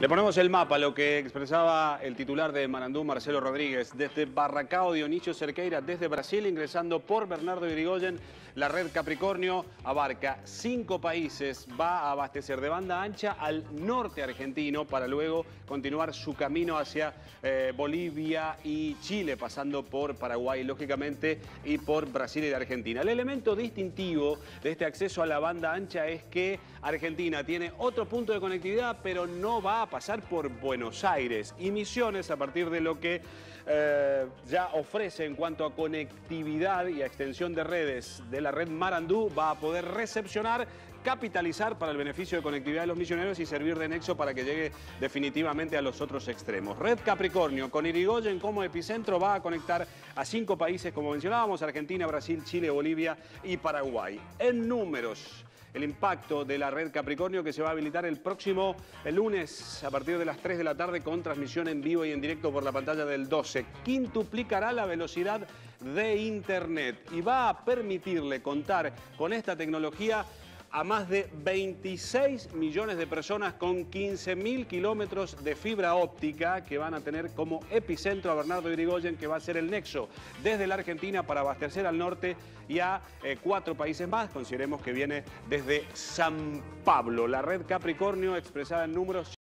Le ponemos el mapa, lo que expresaba el titular de Marandú, Marcelo Rodríguez, desde Barracao Dionisio Cerqueira, desde Brasil, ingresando por Bernardo Irigoyen, la red Capricornio abarca cinco países, va a abastecer de banda ancha al norte argentino para luego continuar su camino hacia eh, Bolivia y Chile, pasando por Paraguay, lógicamente, y por Brasil y Argentina. El elemento distintivo de este acceso a la banda ancha es que Argentina tiene otro punto de conectividad, pero no va a pasar por Buenos Aires y Misiones a partir de lo que eh, ya ofrece en cuanto a conectividad y a extensión de redes de la red Marandú va a poder recepcionar capitalizar para el beneficio de conectividad de los misioneros y servir de nexo para que llegue definitivamente a los otros extremos. Red Capricornio, con Irigoyen como epicentro, va a conectar a cinco países, como mencionábamos, Argentina, Brasil, Chile, Bolivia y Paraguay. En números, el impacto de la red Capricornio que se va a habilitar el próximo el lunes a partir de las 3 de la tarde con transmisión en vivo y en directo por la pantalla del 12. Quintuplicará la velocidad de Internet y va a permitirle contar con esta tecnología a más de 26 millones de personas con 15 mil kilómetros de fibra óptica que van a tener como epicentro a Bernardo Irigoyen, que va a ser el nexo desde la Argentina para abastecer al norte y a eh, cuatro países más. Consideremos que viene desde San Pablo. La red Capricornio expresada en números